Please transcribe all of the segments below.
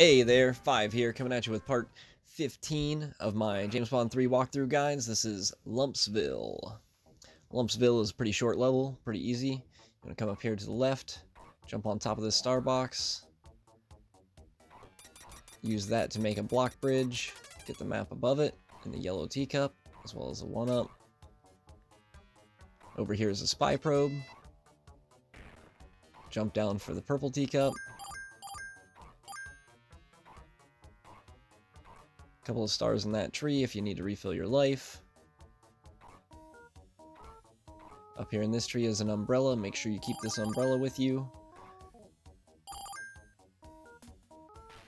Hey there, 5 here, coming at you with part 15 of my James Pond 3 walkthrough guides. This is Lumpsville. Lumpsville is a pretty short level, pretty easy. You're going to come up here to the left, jump on top of this star box, use that to make a block bridge, get the map above it, and the yellow teacup, as well as a 1-up. Over here is a spy probe. Jump down for the purple teacup, couple of stars in that tree if you need to refill your life. Up here in this tree is an umbrella. Make sure you keep this umbrella with you.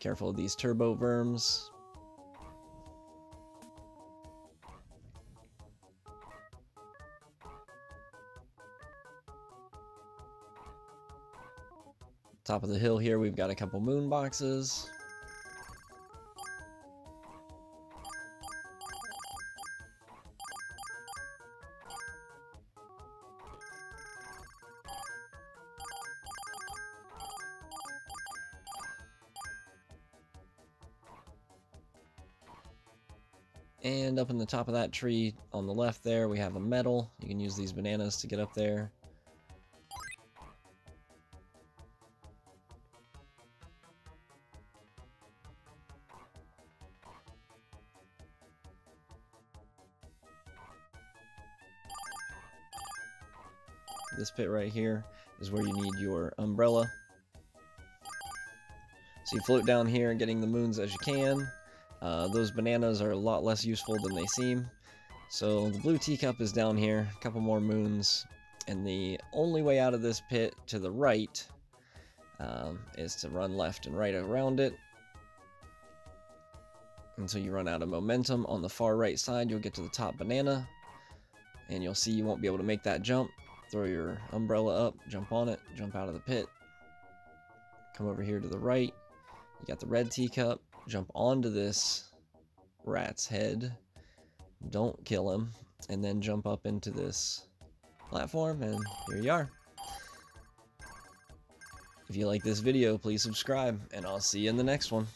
Careful of these turbo verms. Top of the hill here, we've got a couple moon boxes. And up in the top of that tree on the left there, we have a medal. You can use these bananas to get up there. This pit right here is where you need your umbrella. So you float down here, getting the moons as you can. Uh, those bananas are a lot less useful than they seem. So the blue teacup is down here, a couple more moons, and the only way out of this pit to the right um, is to run left and right around it until you run out of momentum. On the far right side, you'll get to the top banana, and you'll see you won't be able to make that jump. Throw your umbrella up, jump on it, jump out of the pit. Come over here to the right. You got the red teacup, jump onto this rat's head, don't kill him, and then jump up into this platform, and here you are. If you like this video, please subscribe, and I'll see you in the next one.